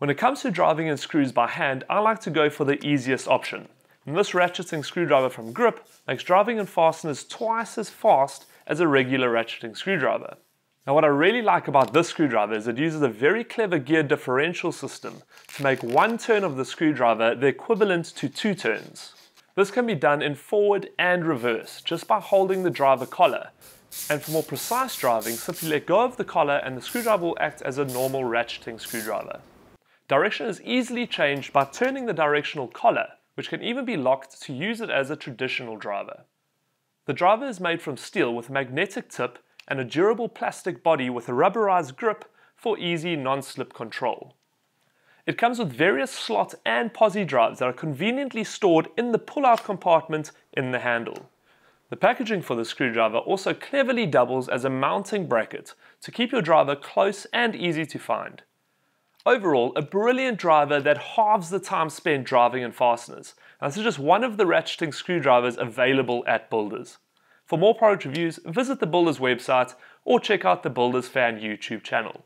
When it comes to driving in screws by hand, I like to go for the easiest option. And this ratcheting screwdriver from Grip makes driving in fasteners twice as fast as a regular ratcheting screwdriver. Now what I really like about this screwdriver is it uses a very clever gear differential system to make one turn of the screwdriver the equivalent to two turns. This can be done in forward and reverse just by holding the driver collar. And for more precise driving, simply let go of the collar and the screwdriver will act as a normal ratcheting screwdriver. Direction is easily changed by turning the directional collar, which can even be locked to use it as a traditional driver. The driver is made from steel with a magnetic tip and a durable plastic body with a rubberized grip for easy non-slip control. It comes with various slot and posi drives that are conveniently stored in the pull-out compartment in the handle. The packaging for the screwdriver also cleverly doubles as a mounting bracket to keep your driver close and easy to find. Overall, a brilliant driver that halves the time spent driving in fasteners. And this is just one of the ratcheting screwdrivers available at Builders. For more product reviews, visit the Builders website or check out the Builders Fan YouTube channel.